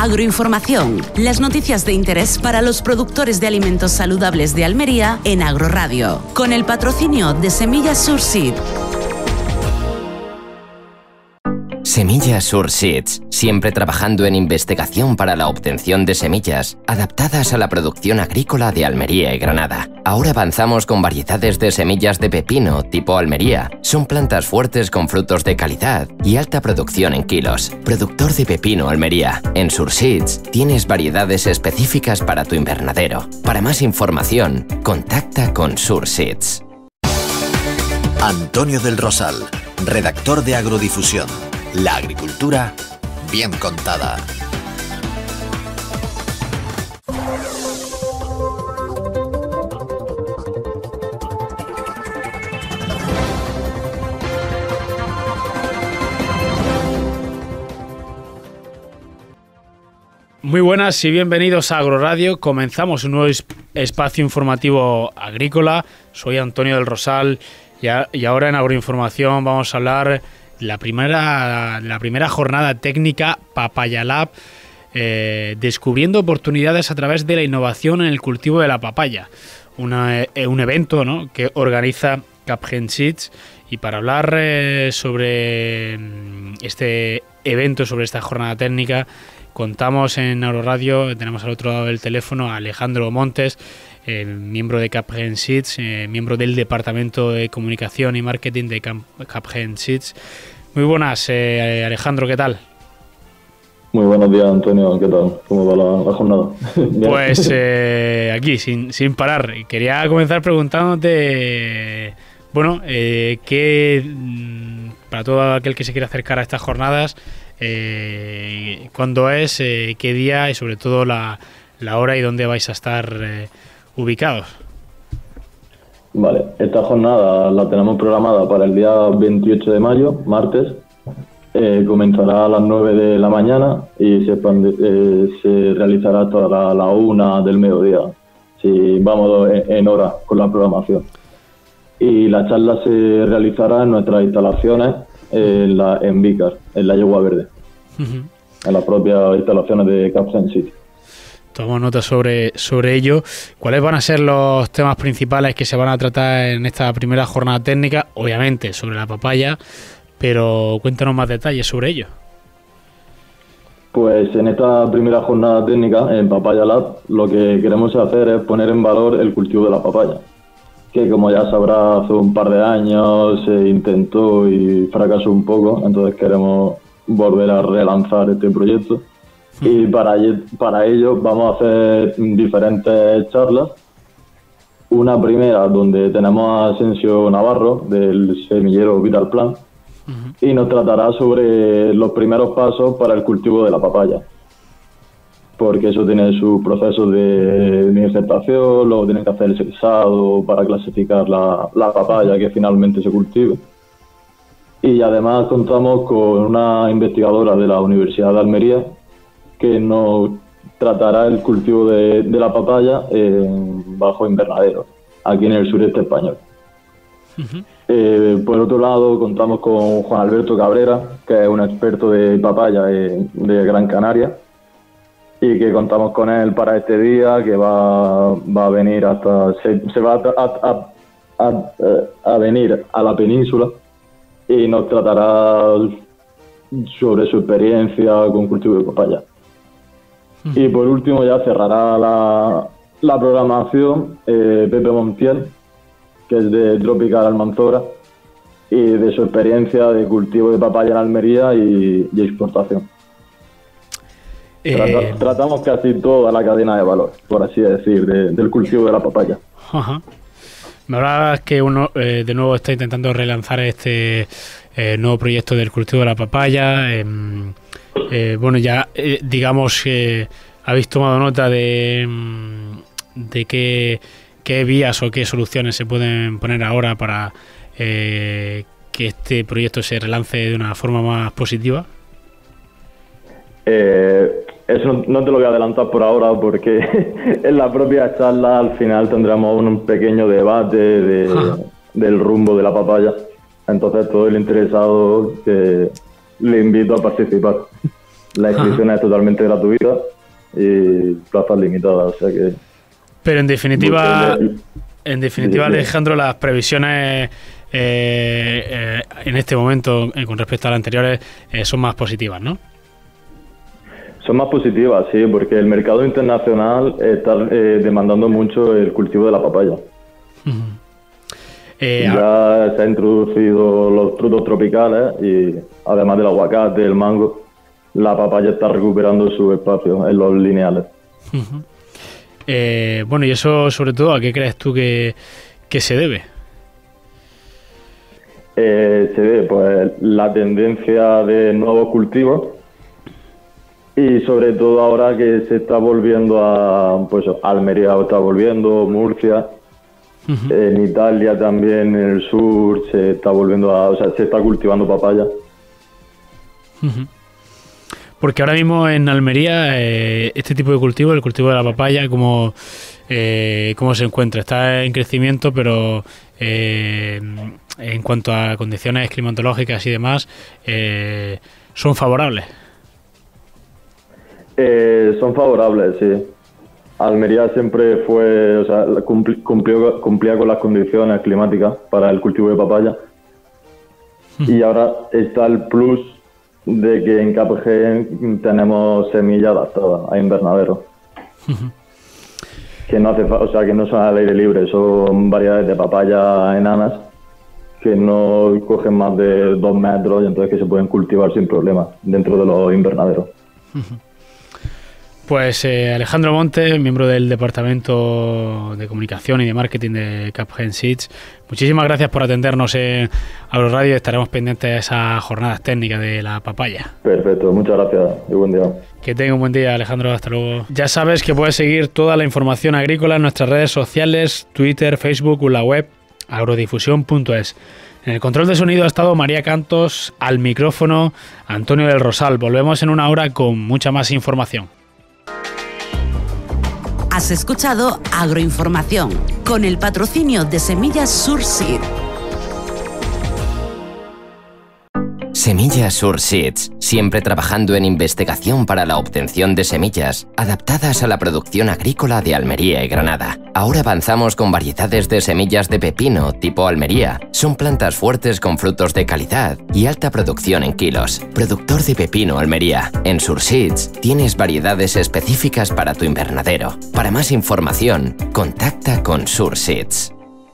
Agroinformación, las noticias de interés para los productores de alimentos saludables de Almería en Agroradio, con el patrocinio de Semillas Surseed. Semillas Surseeds, siempre trabajando en investigación para la obtención de semillas adaptadas a la producción agrícola de Almería y Granada. Ahora avanzamos con variedades de semillas de pepino tipo Almería. Son plantas fuertes con frutos de calidad y alta producción en kilos. Productor de pepino Almería. En Surseeds tienes variedades específicas para tu invernadero. Para más información, contacta con Surseeds. Antonio del Rosal, redactor de Agrodifusión. La agricultura bien contada. Muy buenas y bienvenidos a Agroradio. Comenzamos un nuevo espacio informativo agrícola. Soy Antonio del Rosal y, ahora en Agroinformación vamos a hablar la primera, la primera jornada técnica Papaya Lab, eh, descubriendo oportunidades a través de la innovación en el cultivo de la papaya. Eh, un evento que organiza Capgen Seeds y para hablar eh, sobre mm, este evento, sobre esta jornada técnica, contamos en Euroradio, tenemos al otro lado del teléfono a Alejandro Montes, miembro de Capgen Seeds, miembro del Departamento de Comunicación y Marketing de Capgen Seeds. Muy buenas, eh, Alejandro, ¿qué tal? Muy buenos días, Antonio, ¿qué tal? ¿Cómo va la, jornada? pues eh, aquí, sin, sin parar. Quería comenzar preguntándote, bueno, eh, ¿qué, mm, para todo aquel que se quiera acercar a estas jornadas, eh, cuándo es, qué día y sobre todo la, la hora y dónde vais a estar ubicados? Vale, esta jornada la tenemos programada para el día 28 de mayo, martes. Eh, comenzará a las 9 de la mañana y se, eh, se realizará hasta la, la 1 del mediodía, si vamos en, hora con la programación. Y la charla se realizará en nuestras instalaciones en, la, en Vícar, en la Yegua Verde, en las propias instalaciones de Capsen City tomamos nota sobre, sobre ello. ¿Cuáles van a ser los temas principales que se van a tratar en esta primera jornada técnica? Obviamente sobre la papaya, pero cuéntanos más detalles sobre ello. Pues en esta primera jornada técnica en Papaya Lab lo que queremos hacer es poner en valor el cultivo de la papaya, que como ya sabrá hace un par de años se intentó y fracasó un poco, entonces queremos volver a relanzar este proyecto y para, para ello vamos a hacer diferentes charlas. Una primera donde tenemos a Asensio Navarro del semillero Vital Plan y nos tratará sobre los primeros pasos para el cultivo de la papaya. Porque eso tiene su proceso de, de luego tiene que hacer el sexado para clasificar la, la papaya que finalmente se cultive. Y además contamos con una investigadora de la Universidad de Almería que nos tratará el cultivo de, la papaya en bajo invernadero, aquí en el sureste español. Eh, por otro lado, contamos con Juan Alberto Cabrera, que es un experto de papaya de, Gran Canaria, y que contamos con él para este día, que va, va a venir hasta, se, va a, a, venir a la península y nos tratará sobre su experiencia con cultivo de papaya. Y por último ya cerrará la, la programación eh, Pepe Montiel, que es de Tropical Almanzora, y de su experiencia de cultivo de papaya en Almería y, exportación. Eh, tratamos casi toda la cadena de valor, por así decir, del cultivo de la papaya. Me hablabas que uno eh, de nuevo está intentando relanzar este nuevo proyecto del cultivo de la papaya. Eh, bueno, ya eh, digamos que habéis tomado nota de, mm, de qué, vías o qué soluciones se pueden poner ahora para eh, que este proyecto se relance de una forma más positiva. eso no, te lo voy a adelantar por ahora porque en la propia charla al final tendremos un pequeño debate del rumbo de la papaya. Entonces todo el interesado que le invito a participar. La inscripción es totalmente gratuita y plazas limitadas, o sea que... Pero en definitiva, en definitiva Sí, sí. Alejandro, las previsiones eh, eh, en este momento eh, con respecto a las anteriores eh, son más positivas, ¿no? Son más positivas, sí, porque el mercado internacional está eh, demandando mucho el cultivo de la papaya. Eh, ya se han introducido los frutos tropicales y además del aguacate, el mango, la papaya está recuperando su espacio en los lineales. eh, bueno, y eso sobre todo, ¿a qué crees tú que, que se debe? Eh, se ve pues la tendencia de nuevos cultivos y sobre todo ahora que se está volviendo a pues Almería está volviendo, Murcia, en Italia también en el sur se está volviendo a, o sea, se está cultivando papaya. Porque ahora mismo en Almería eh, este tipo de cultivo, el cultivo de la papaya, ¿cómo, eh, cómo se encuentra? Está en crecimiento, pero eh, en cuanto a condiciones climatológicas y demás, eh, son favorables. Eh, son favorables, sí. Almería siempre fue, o sea, cumpli- cumplió, cumplía con las condiciones climáticas para el cultivo de papaya. Y ahora está el plus de que en KPG tenemos semilla adaptada a invernadero. que no hace, o sea, que no son al aire libre, son variedades de papaya enanas que no cogen más de dos metros y entonces que se pueden cultivar sin problema dentro de los invernaderos. Pues eh, Alejandro Montes, miembro del Departamento de Comunicación y de Marketing de Capgen Seeds, muchísimas gracias por atendernos en Agroradio. Estaremos pendientes de esas jornadas técnicas de la papaya. Perfecto, muchas gracias y buen día. Que tenga un buen día, Alejandro. Hasta luego. Ya sabes que puedes seguir toda la información agrícola en nuestras redes sociales, Twitter, Facebook o la web agrodifusión.es. En el control de sonido ha estado María Cantos, al micrófono Antonio del Rosal. Volvemos en una hora con mucha más información. Has escuchado Agroinformación con el patrocinio de Semillas Surseed. Semillas Sur Seeds, siempre trabajando en investigación para la obtención de semillas adaptadas a la producción agrícola de Almería y Granada. Ahora avanzamos con variedades de semillas de pepino tipo Almería. Son plantas fuertes con frutos de calidad y alta producción en kilos. Productor de pepino Almería. En Sur Seeds tienes variedades específicas para tu invernadero. Para más información, contacta con Sur Seeds.